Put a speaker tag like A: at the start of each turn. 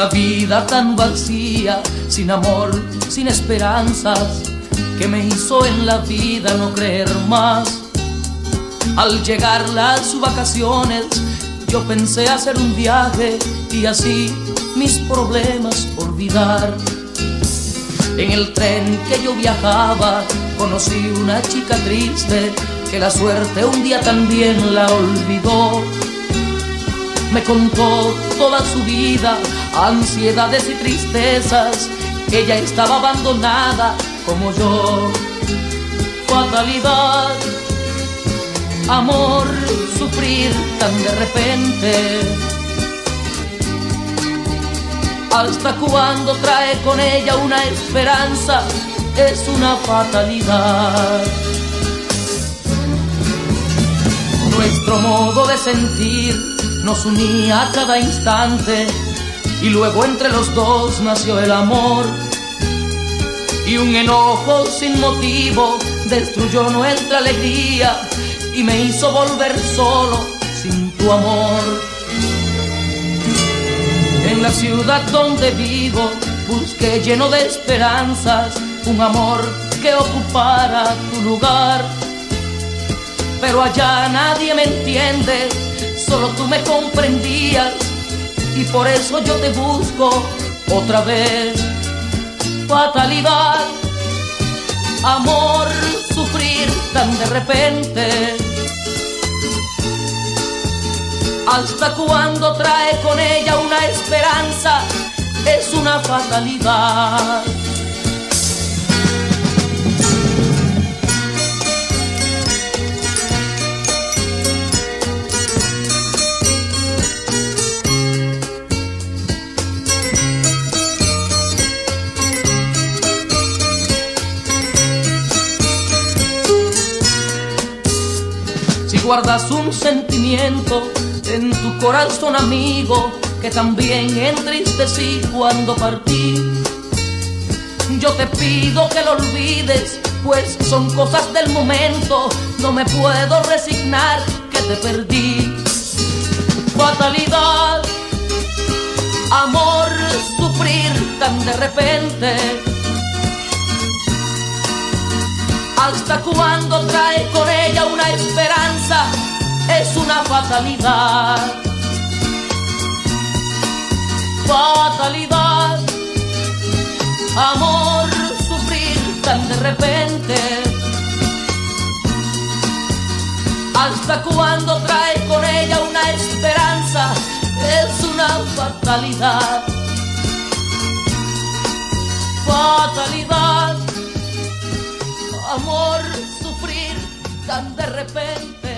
A: Una vida tan vacía, sin amor, sin esperanzas, que me hizo en la vida no creer más. Al llegar las vacaciones, yo pensé hacer un viaje y así mis problemas olvidar. En el tren que yo viajaba, conocí una chica triste que la suerte un día también la olvidó. Me contó toda su vida, ansiedades y tristezas. Ella estaba abandonada como yo. Fatalidad, amor, sufrir tan de repente. ¿Hasta cuando trae con ella una esperanza? Es una fatalidad. Nuestro modo de sentir nos unía a cada instante y luego entre los dos nació el amor. Y un enojo sin motivo destruyó nuestra alegría y me hizo volver solo sin tu amor. En la ciudad donde vivo busqué lleno de esperanzas un amor que ocupara tu lugar. Pero allá nadie me entiende, solo tú me comprendías y por eso yo te busco otra vez. Fatalidad, amor, sufrir tan de repente. ¿Hasta cuando trae con ella una esperanza? Es una fatalidad. Guardas un sentimiento en tu corazón amigo que también entristecí cuando partí. Yo te pido que lo olvides, pues son cosas del momento, no me puedo resignar que te perdí. Fatalidad, amor, sufrir tan de repente. ¿Hasta cuando trae con ella una esperanza? Es una fatalidad. Fatalidad, amor, sufrir tan de repente. ¿Hasta cuando trae con ella una esperanza? Es una fatalidad. Fatalidad tan de repente.